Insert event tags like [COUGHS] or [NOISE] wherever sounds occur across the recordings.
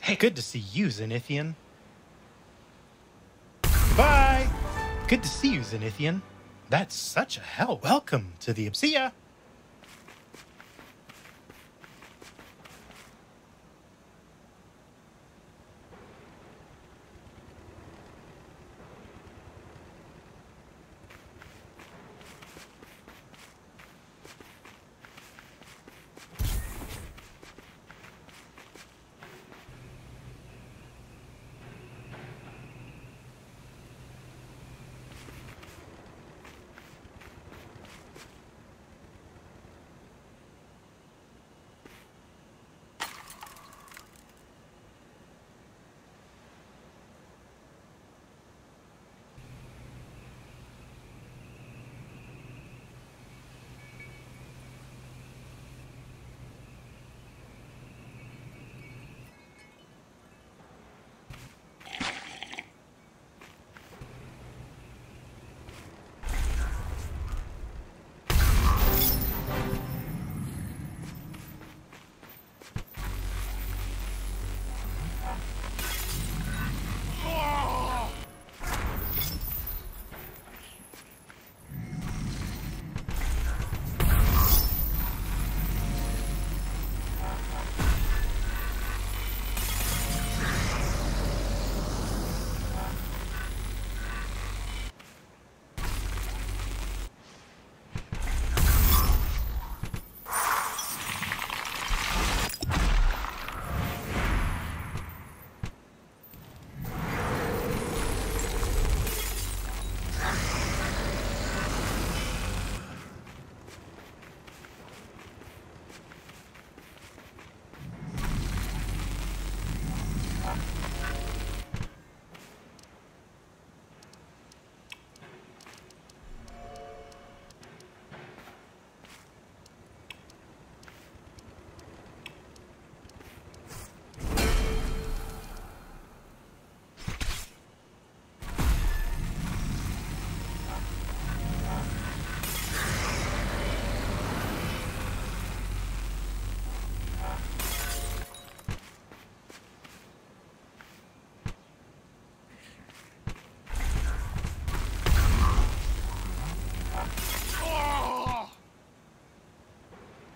Hey, good to see you, Zenithian. Bye. Good to see you, Zenithian. That's such a help. Welcome to the ya.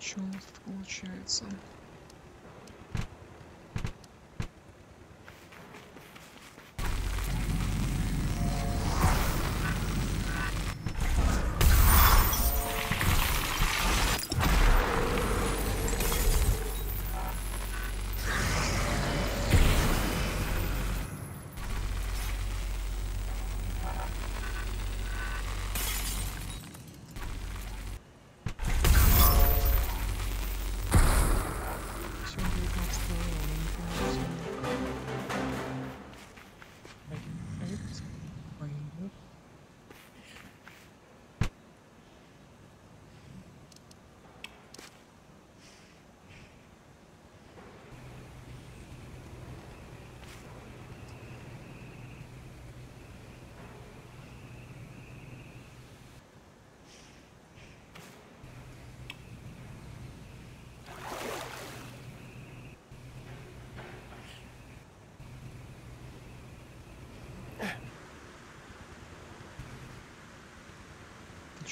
Что у нас получается?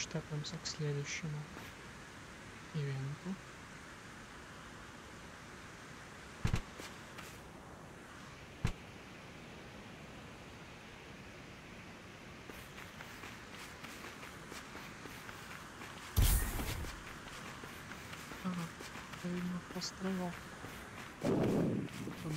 Подштапливаемся к следующему ивенту. Ага, это, видимо, острова. Тут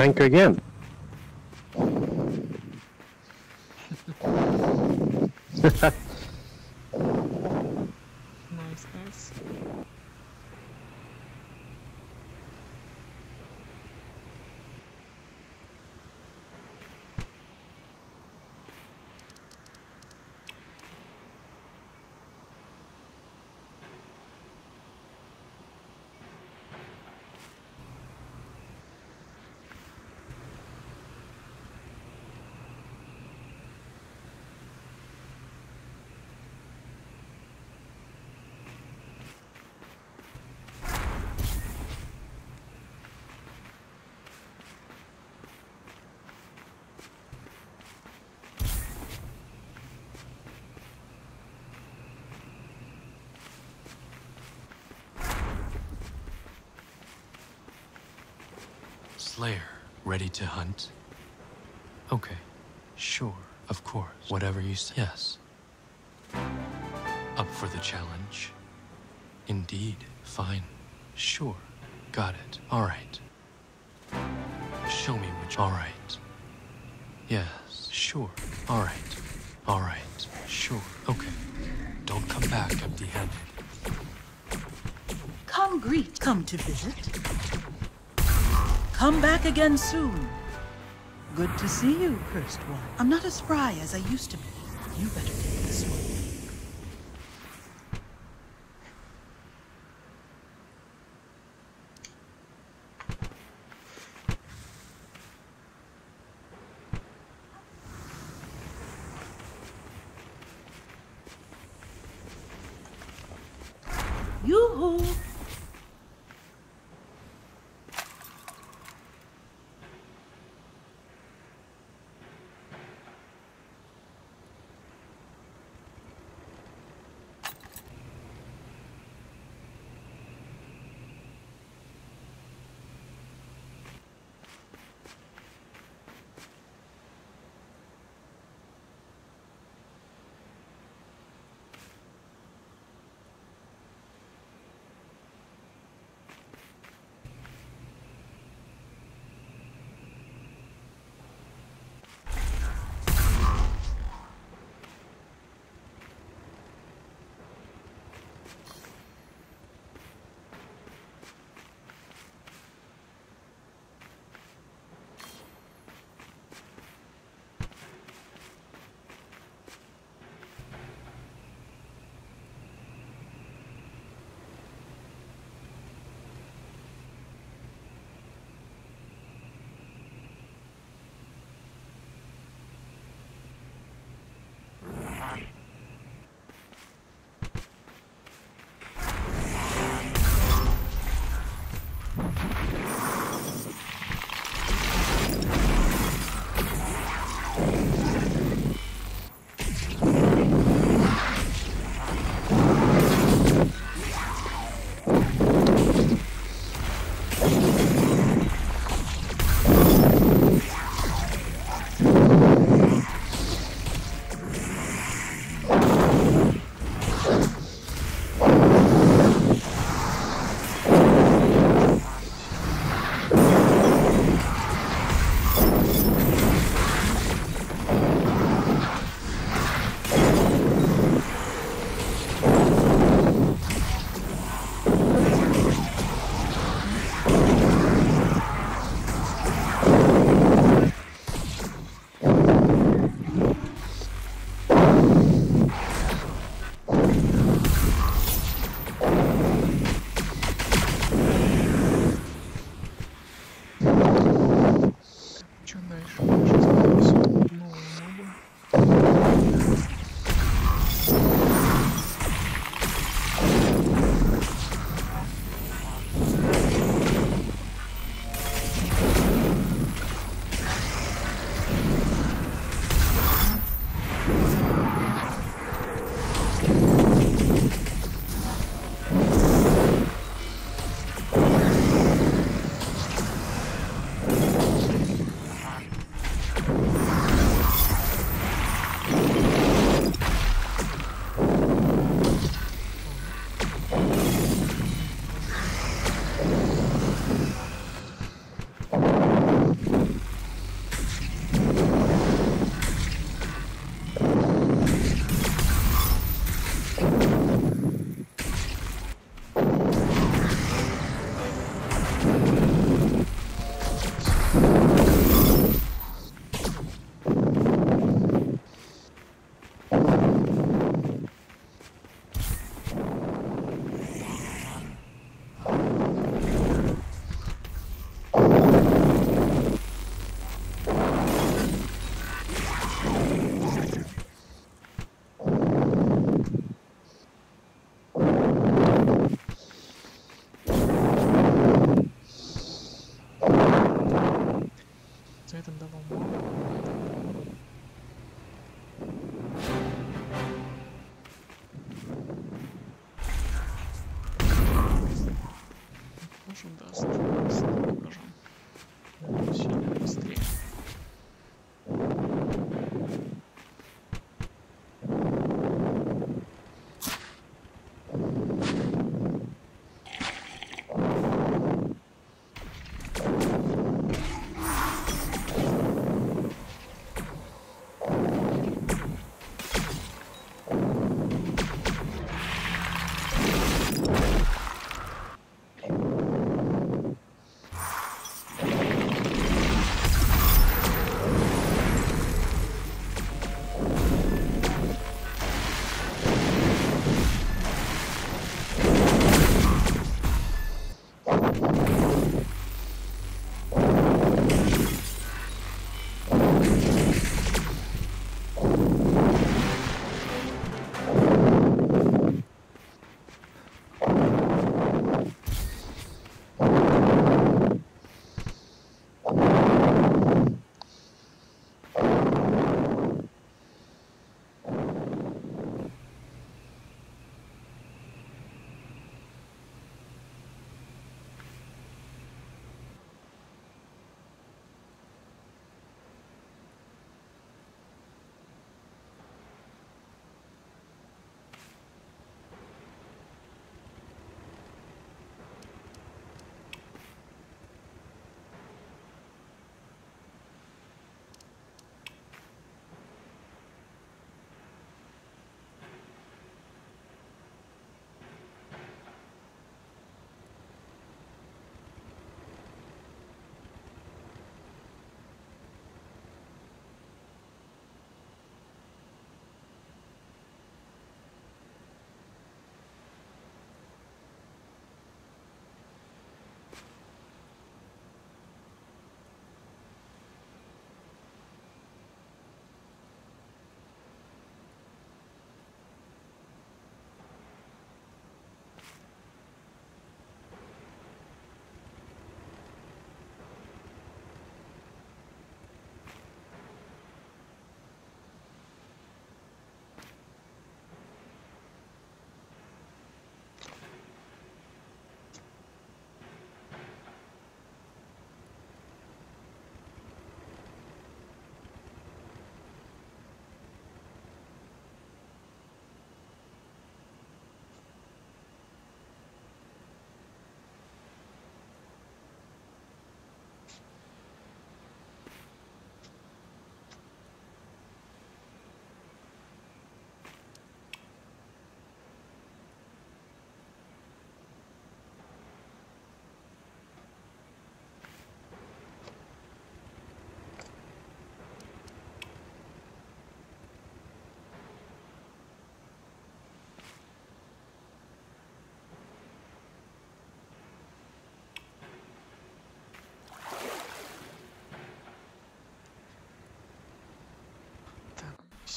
Thank you again. Slayer, ready to hunt? Okay, sure, of course. Whatever you say. Yes. Up for the challenge? Indeed, fine. Sure, got it. All right. Show me which. All right. Yes, sure. All right. All right. Sure. Okay. Don't come back empty-handed. Come greet, come to visit. Come back again soon. Good to see you, cursed one. I'm not as spry as I used to be. You better take this one.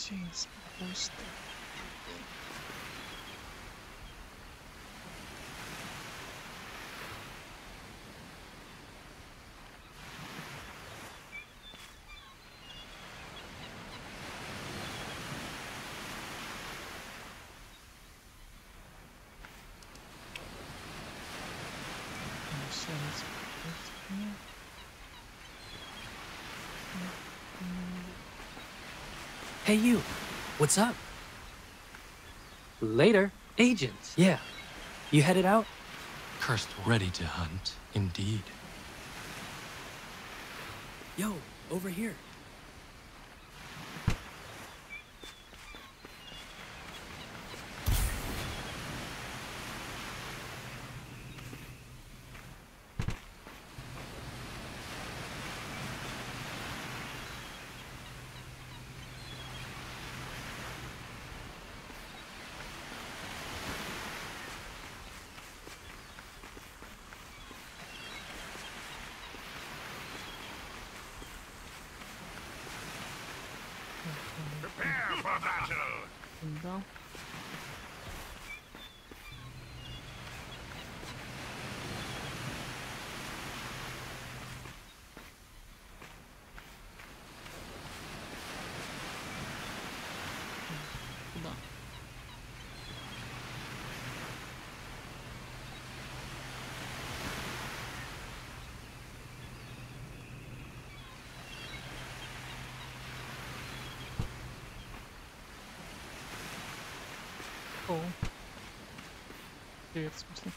Jeez, my whole stuff. Hey, you. What's up? Later. Agents. Yeah. You headed out? Cursed ready to hunt, indeed. Yo, over here. Seriously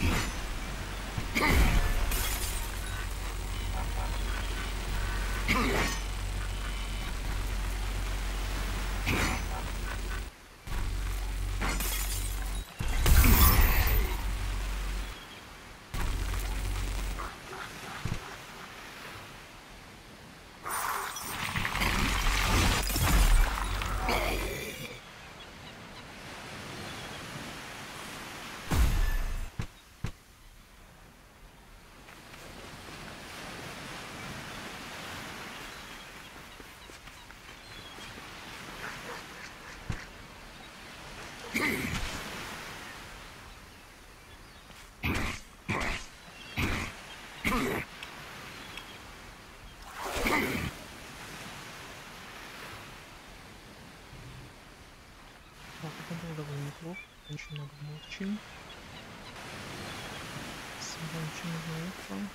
He's очень много молчим. Собачим звуком.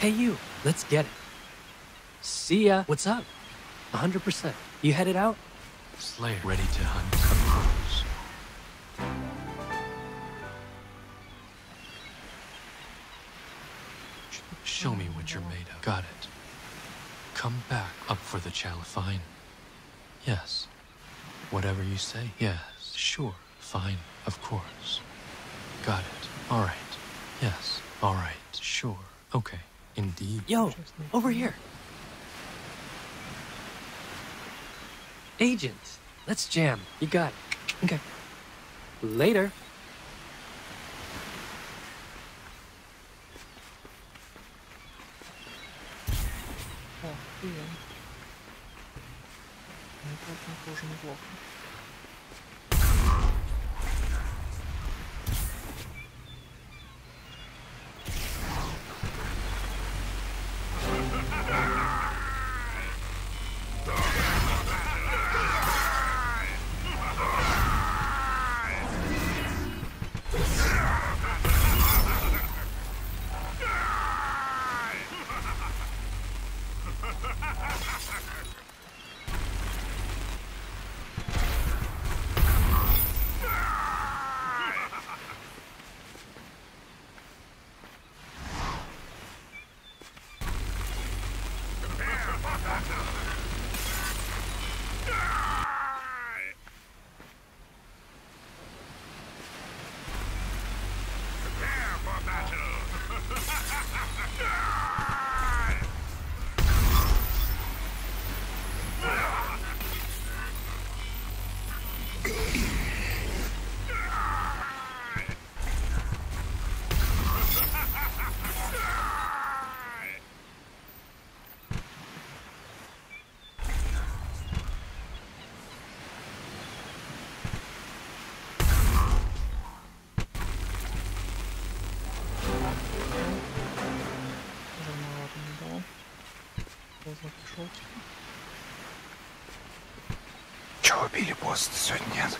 Hey, you. Let's get it. See ya. What's up? 100%. You headed out? Slayer, ready to hunt. Of course. Show me what you're made of. Got it. Come back up for the challenge. Fine. Whatever you say. Yes. Sure. Fine. Of course. Got it. All right. Yes. All right. Sure. Okay. Indeed. Yo, over here. Agent, let's jam. You got it. Okay. Later. Че, убили босса сегодня нет?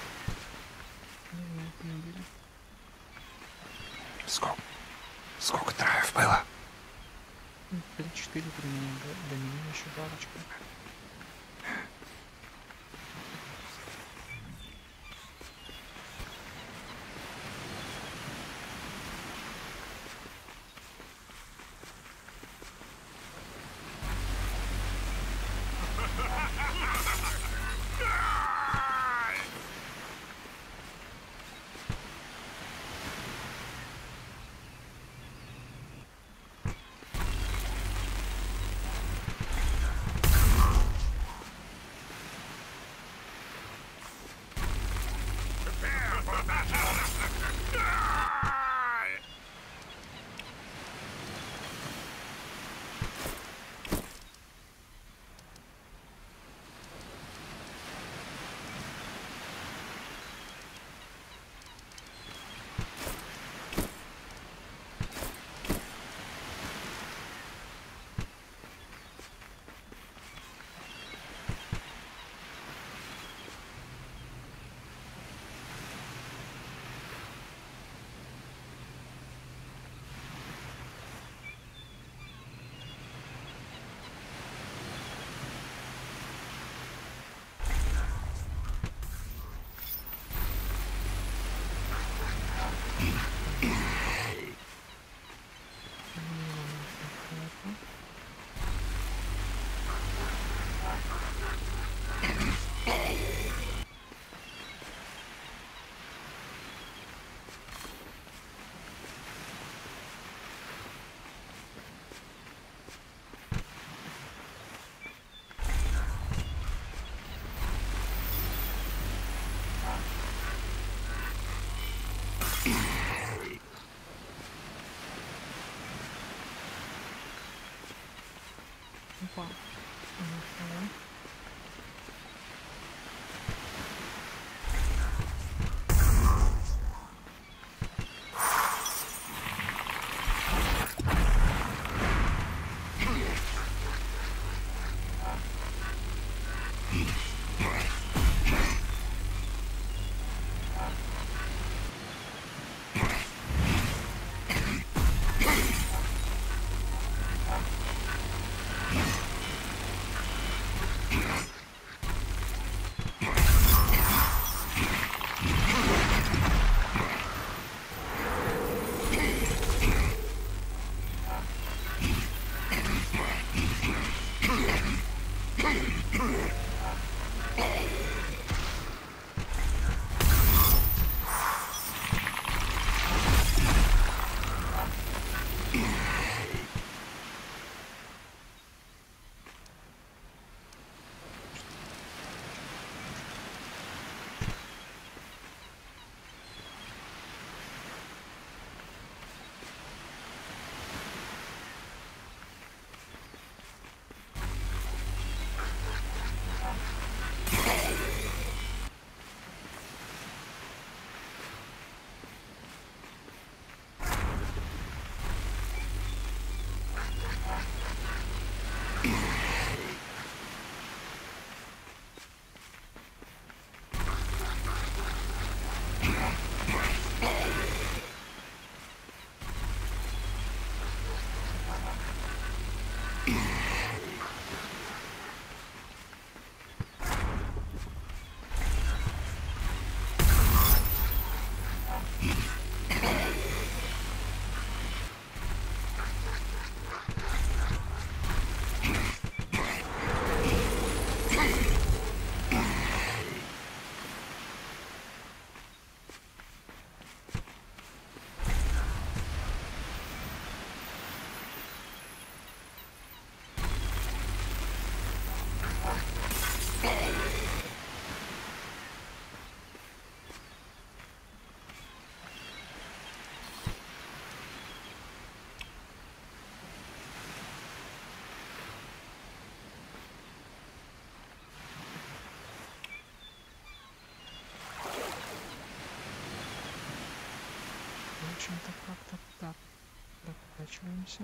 Докачиваемся.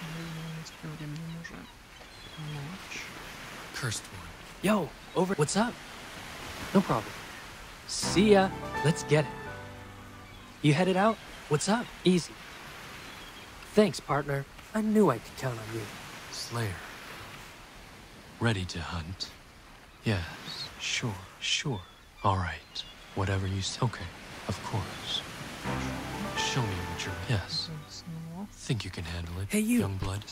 Ну, тем временем уже ночь. Cursed one. Yo, over. What's up? No problem. See ya. Let's get it. You headed out? What's up? Easy. Thanks, partner. I knew I could count on you. Slayer. Ready to hunt? Yes, sure, sure. All right. Whatever you say. Okay, of course. Show me what you're. Yes. Think you can handle it? Hey, you. Young blood.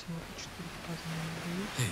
Hey.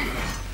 Thank you.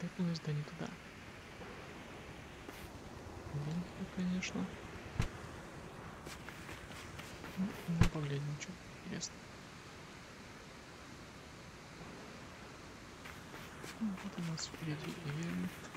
Тэпнулась, да не туда. Маленькая, конечно. Ну, ну, поглядим, что интересно. Ну, вот у нас впереди ивент.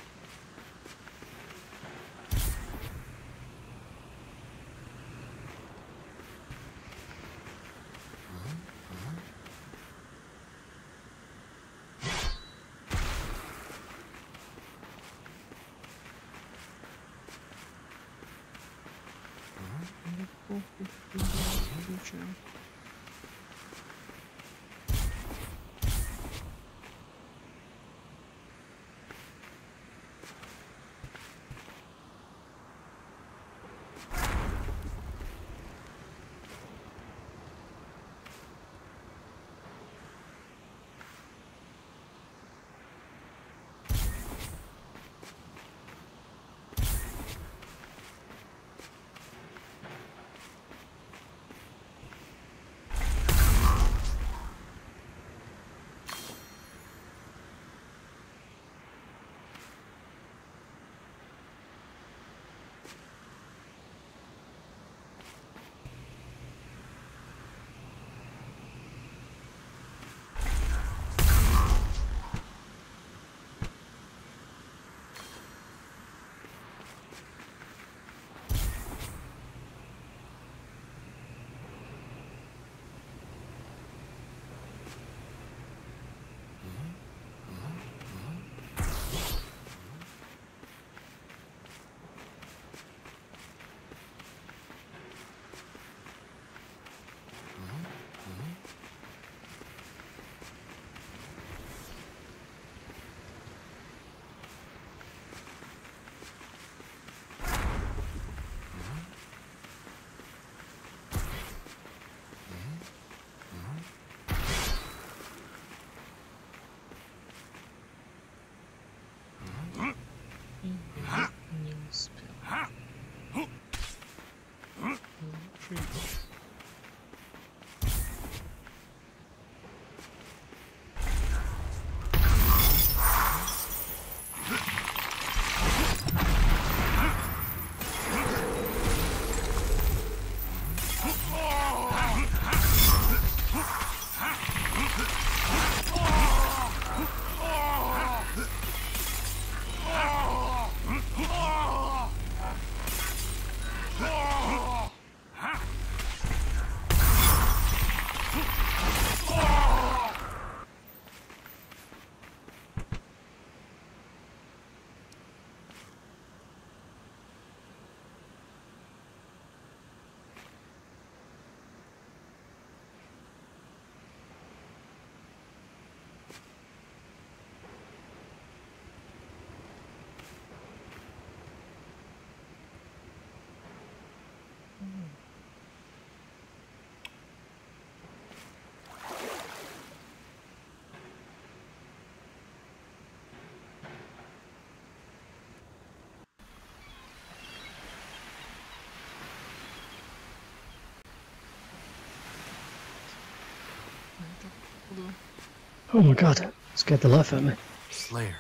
Oh my god, scared the life out of me. Slayer.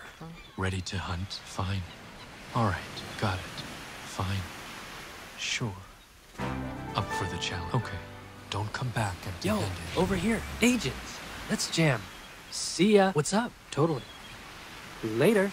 Ready to hunt? Fine. Alright, got it. Fine. Sure. Up for the challenge. Okay. Don't come back empty Yo, over here, agents. Let's jam. See ya. What's up? Totally. Later.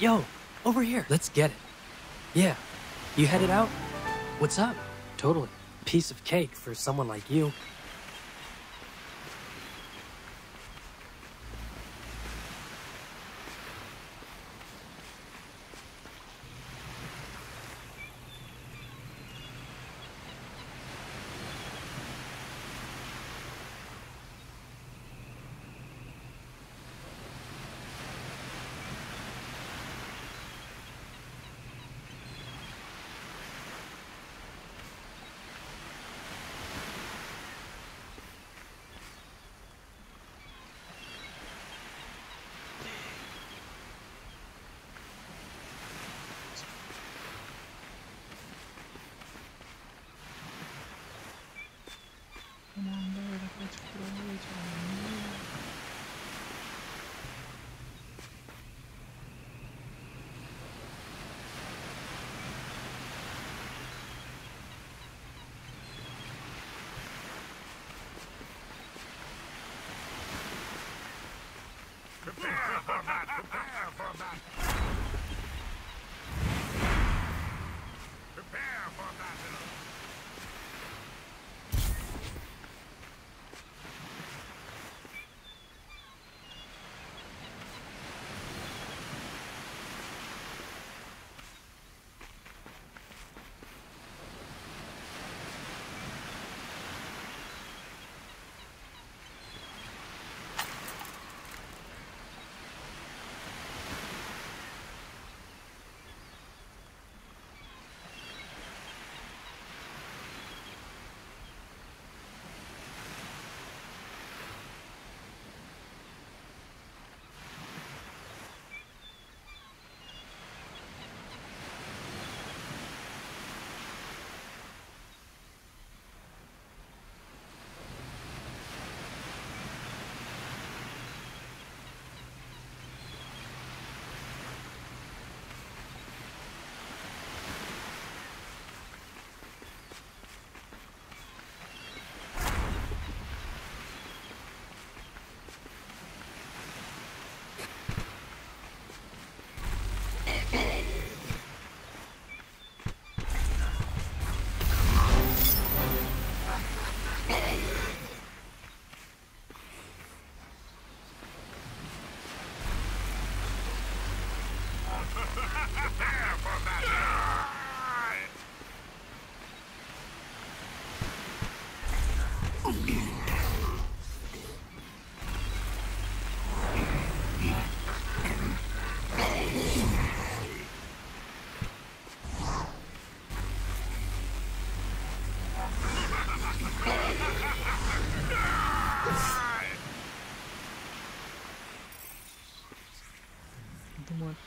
Yo, over here. Let's get it. Yeah. You headed out? What's up? Totally. Piece of cake for someone like you. 그냥 이렇게 들어오기 전에 Ha ha ha!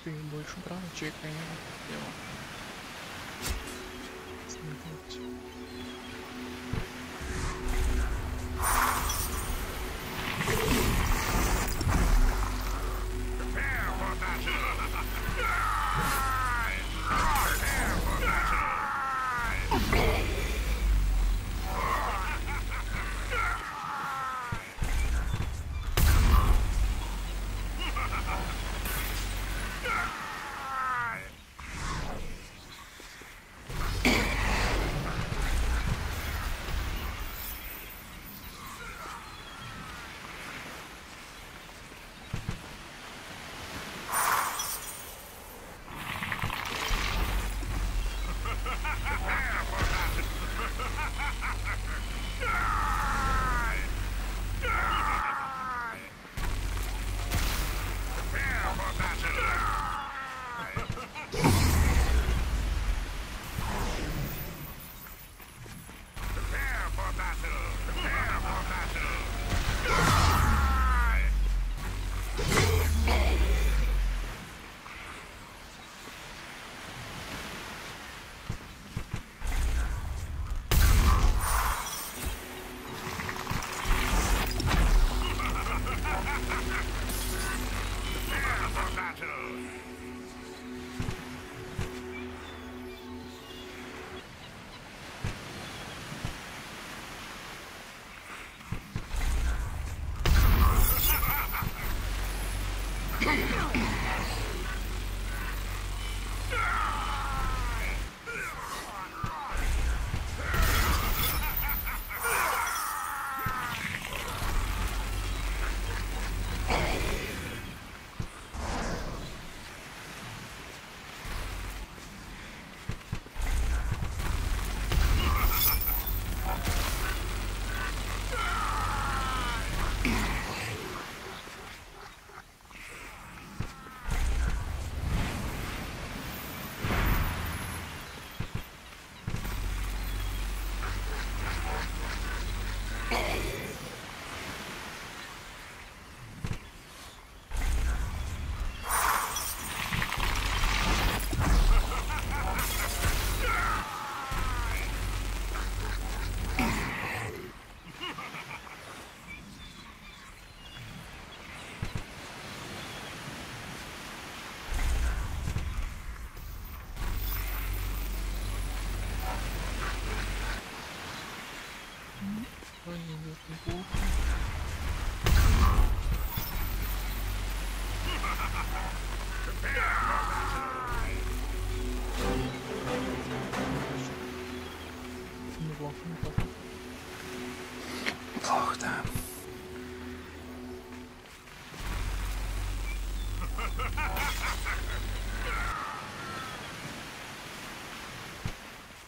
Ты больше права чекай дело. Смотрите.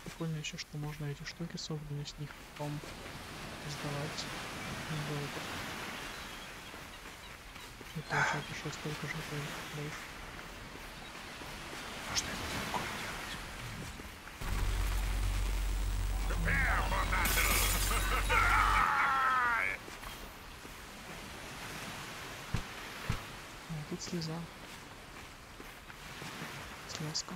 Прикольно еще, что можно эти штуки собранные с них потом сдавать недолго. И получать еще столько же больше. Можно это легко делать. А, тут слеза. Слезка.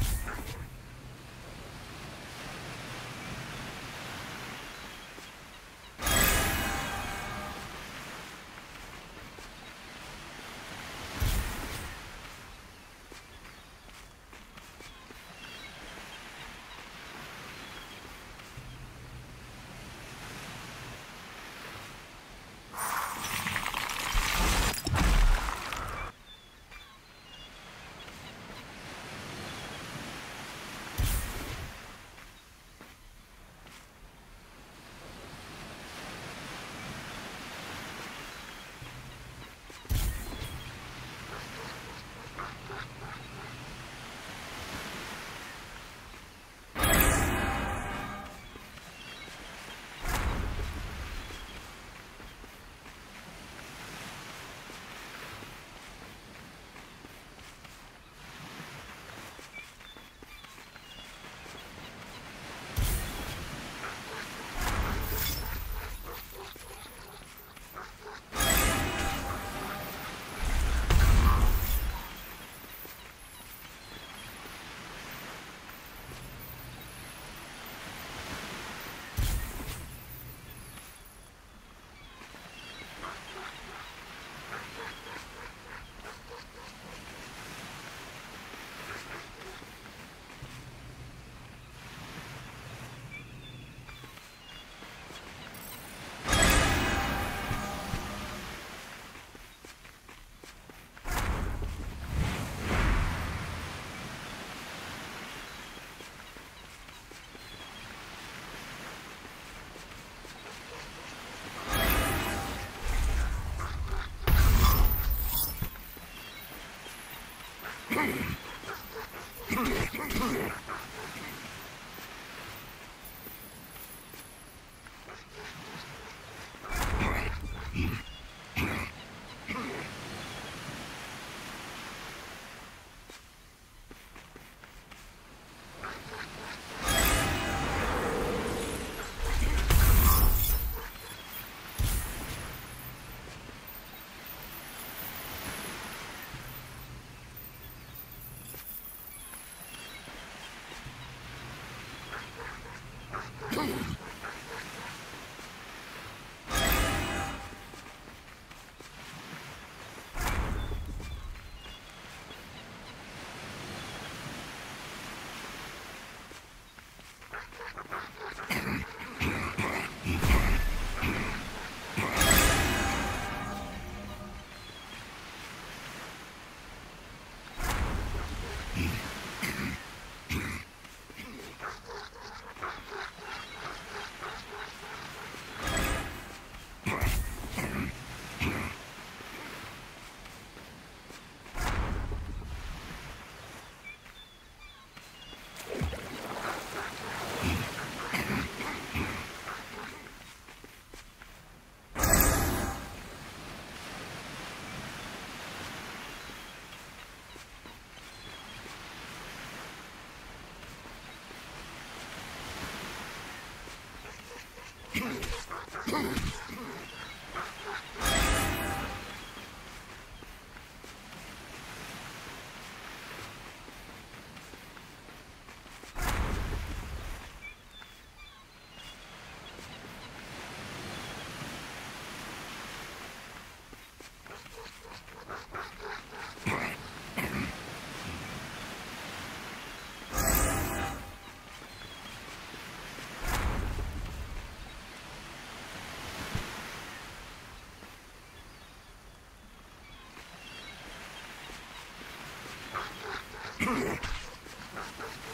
Yeah. [COUGHS]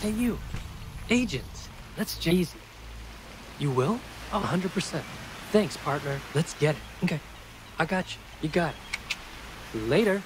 Hey, you. Agents. Let's j- easy. You will? Oh, 100%. Thanks, partner. Let's get it. Okay. I got you. You got it. Later.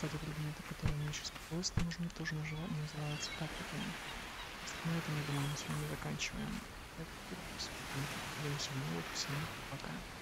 кстати, предметы, которые мне сейчас попалось, нужны, тоже называются папиками. На этом, я думаю, мы с вами заканчиваем. Я сегодня, пока.